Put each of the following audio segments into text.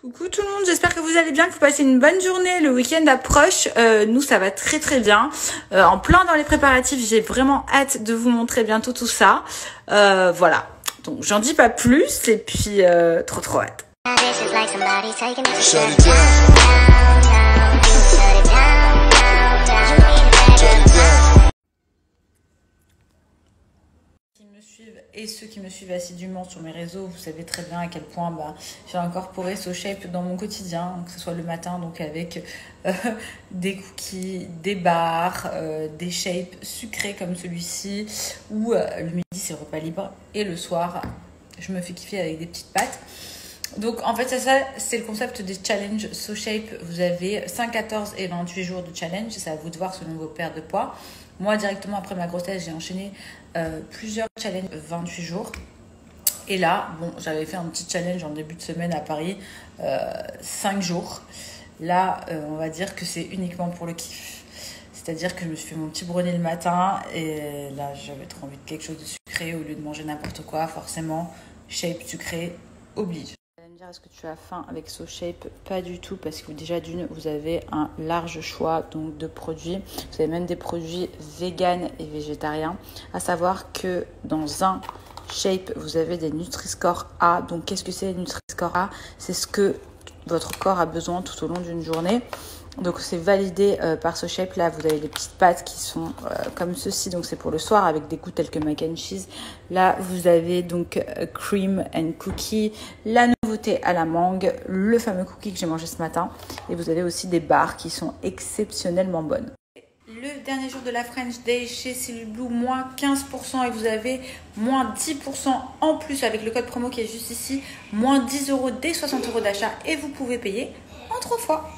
Coucou tout le monde, j'espère que vous allez bien, que vous passez une bonne journée. Le week-end approche, euh, nous ça va très très bien. Euh, en plein dans les préparatifs, j'ai vraiment hâte de vous montrer bientôt tout ça. Euh, voilà, donc j'en dis pas plus et puis euh, trop trop hâte. Et ceux qui me suivent assidûment sur mes réseaux, vous savez très bien à quel point bah, j'ai incorporé ce shape dans mon quotidien, que ce soit le matin, donc avec euh, des cookies, des bars, euh, des shapes sucrés comme celui-ci, ou euh, le midi c'est repas libre, et le soir je me fais kiffer avec des petites pâtes. Donc en fait, c'est ça, c'est le concept des challenges So Shape. Vous avez 5, 14 et 28 jours de challenge. C'est à vous de voir selon vos paires de poids. Moi, directement après ma grossesse, j'ai enchaîné euh, plusieurs challenges 28 jours. Et là, bon, j'avais fait un petit challenge en début de semaine à Paris, euh, 5 jours. Là, euh, on va dire que c'est uniquement pour le kiff. C'est-à-dire que je me suis fait mon petit brownie le matin et là, j'avais trop envie de quelque chose de sucré au lieu de manger n'importe quoi. Forcément, shape sucré oblige. Dire, est-ce que tu as faim avec So Shape Pas du tout, parce que déjà d'une, vous avez un large choix de produits. Vous avez même des produits vegan et végétariens. À savoir que dans un Shape, vous avez des Nutri-Score A. Donc, qu'est-ce que c'est Nutri-Score A? C'est ce que votre corps a besoin tout au long d'une journée. Donc c'est validé euh, par ce shape là. Vous avez des petites pâtes qui sont euh, comme ceci. Donc c'est pour le soir avec des goûts tels que mac and cheese. Là vous avez donc euh, cream and cookie, la nouveauté à la mangue, le fameux cookie que j'ai mangé ce matin. Et vous avez aussi des barres qui sont exceptionnellement bonnes. Le dernier jour de la French Day chez Cellule Blue, moins 15% et vous avez moins 10% en plus avec le code promo qui est juste ici, moins 10 euros dès 60 euros d'achat et vous pouvez payer en trois fois.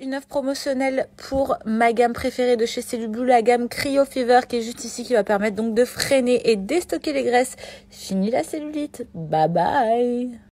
Une offre promotionnelle pour ma gamme préférée de chez Cellule Blue, la gamme Cryo Fever qui est juste ici qui va permettre donc de freiner et déstocker les graisses. Fini la cellulite. Bye bye